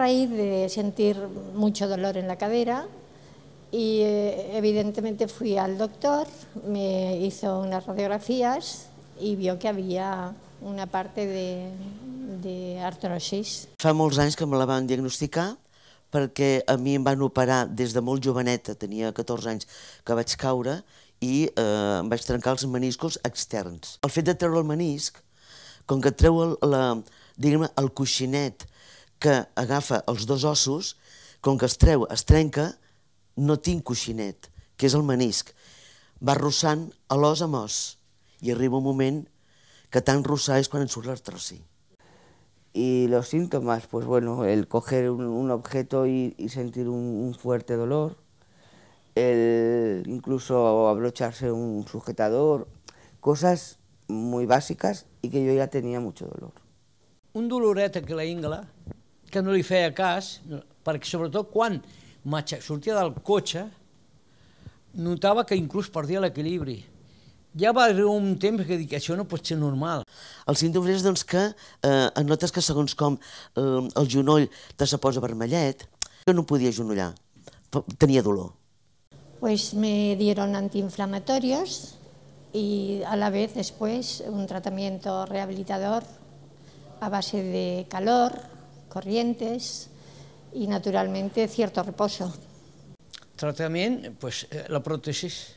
raíz de sentir mucho dolor en la cadera y eh, evidentemente fui al doctor, me hizo unas radiografías y vio que había una parte de, de artrosis. Fa molts anys que me la van diagnosticar perquè a mi em van operar des de molt joveneta, tenia 14 anys que vaig caure i eh, em vaig trencar els meniscos externs. El fet de treure el menisc, com que treu el, la, diguem el coixinet que agafa els dos ossos, com que es treu, es trenca, no tinc coixinet, que és el menisc. Va rossant a l'os amb os i arriba un moment que tan rossar és quan en surt l'artrosi. Y los síntomas, pues bueno, el coger un, un objeto y, y sentir un, un, fuerte dolor, el incluso abrocharse un sujetador, cosas muy básicas y que yo ya tenía mucho dolor. Un doloret a la ingla, que no li feia cas, perquè sobretot quan sortia del cotxe, notava que inclús perdia l'equilibri. Ja va arribar un temps que dic, això no pot ser normal. El símptoma és doncs, que eh, notes que segons com eh, el genoll te se posa vermellet, jo no podia genollar, tenia dolor. Pues me dieron antiinflamatorios y a la vez después un tratamiento rehabilitador a base de calor, corrientes y naturalmente cierto reposo. Tratamiento, pues eh, la prótesis.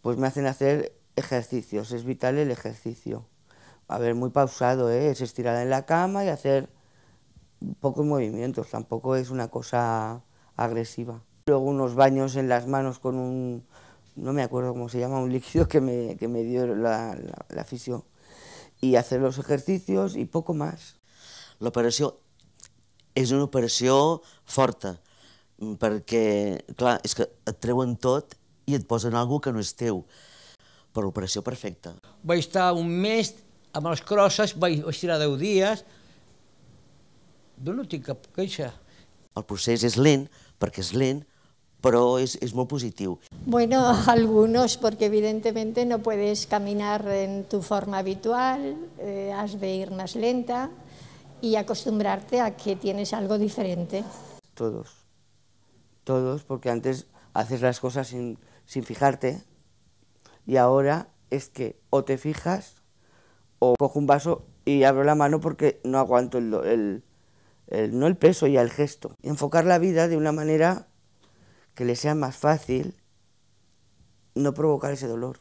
Pues me hacen hacer ejercicios, es vital el ejercicio. A ver, muy pausado, ¿eh? es estirar en la cama y hacer pocos movimientos, tampoco es una cosa agresiva. Luego unos baños en las manos con un, no me acuerdo cómo se llama, un líquido que me, que me dio la, la, la fisio. Y hacer los ejercicios y poco más. L'operació és una operació forta, perquè, clar, és que et treuen tot i et posen alguna que no és teu. Però l'operació perfecta. Vaig estar un mes amb les crosses, vaig estirar 10 dies, jo no tinc cap queixa. El procés és lent, perquè és lent, pero es, es, muy positivo. Bueno, algunos, porque evidentemente no puedes caminar en tu forma habitual, eh, has de ir más lenta y acostumbrarte a que tienes algo diferente. Todos, todos, porque antes haces las cosas sin, sin fijarte y ahora es que o te fijas o cojo un vaso y abro la mano porque no aguanto el, el, el, no el peso y el gesto. Enfocar la vida de una manera que le sea más fàcil no provocar ese dolor.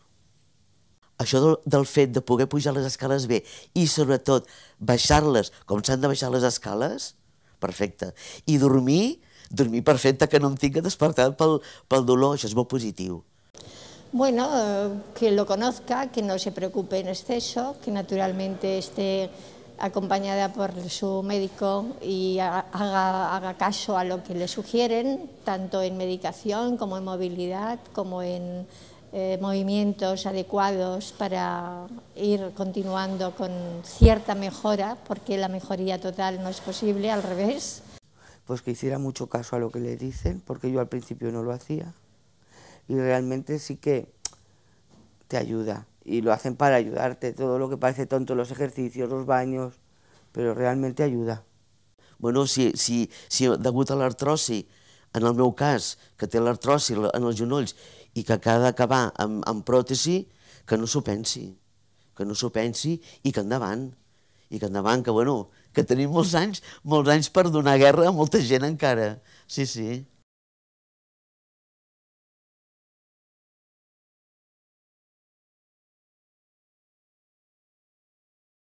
Això del, del fet de poder pujar les escales bé i sobretot baixar-les com s'han de baixar les escales, perfecte. I dormir, dormir perfecte, que no em tinc que despertar pel, pel dolor, això és molt positiu. Bueno, eh, que lo conozca, que no se preocupe en exceso, que naturalmente esté acompañada por su médico y haga, haga, caso a lo que le sugieren, tanto en medicación como en movilidad, como en eh, movimientos adecuados para ir continuando con cierta mejora, porque la mejoría total no es posible, al revés. Pues que hiciera mucho caso a lo que le dicen, porque yo al principio no lo hacía. Y realmente sí que te ayuda y lo hacen para ayudarte, todo lo que parece tonto, los ejercicios, los baños, però realment ajuda. Bueno, si, si, si degut a l'artrosi, en el meu cas, que té l'artrosi en els genolls i que ha d'acabar amb, amb pròtesi, que no s'ho pensi, que no s'ho pensi i que endavant, i que endavant, que bueno, que tenim molts anys, molts anys per donar guerra a molta gent encara. Sí, sí.